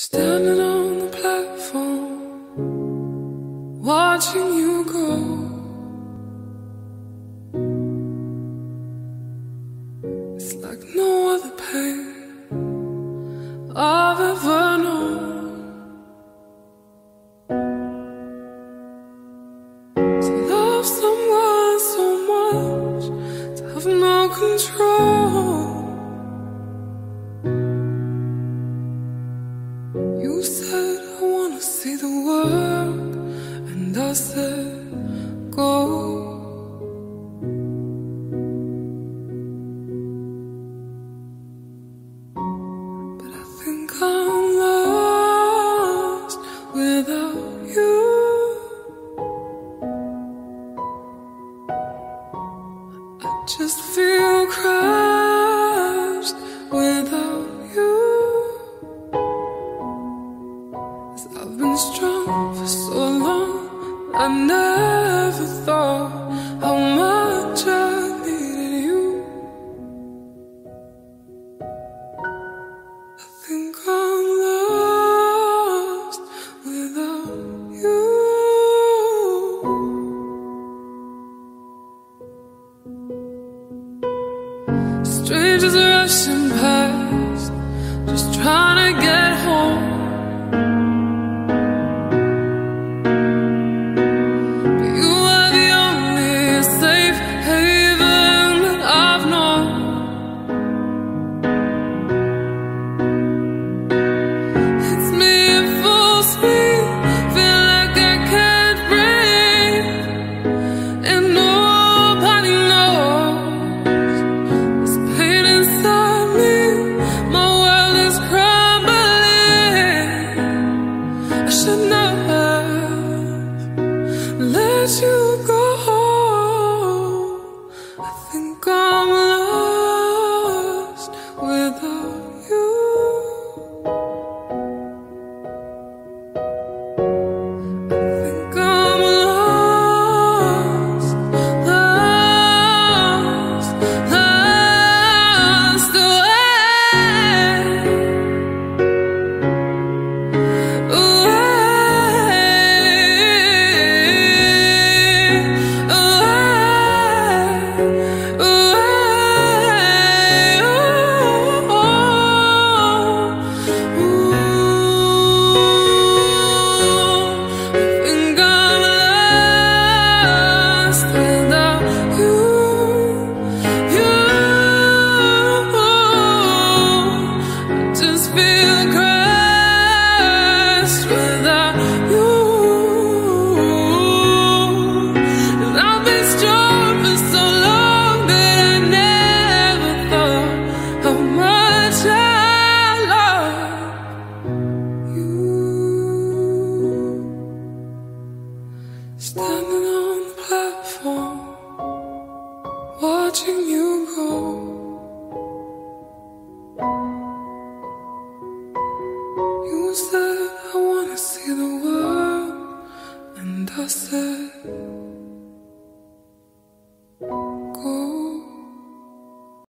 Standing on the platform, watching you go. It's like no other pain I've ever known. To love someone so much, to have no control. The world, and I said go. Been strong for so long, I never thought how much I needed you. I think I'm lost without you. Strangers rushing past, just trying to get Standing on the platform, watching you go. You said I wanna see the world, and I said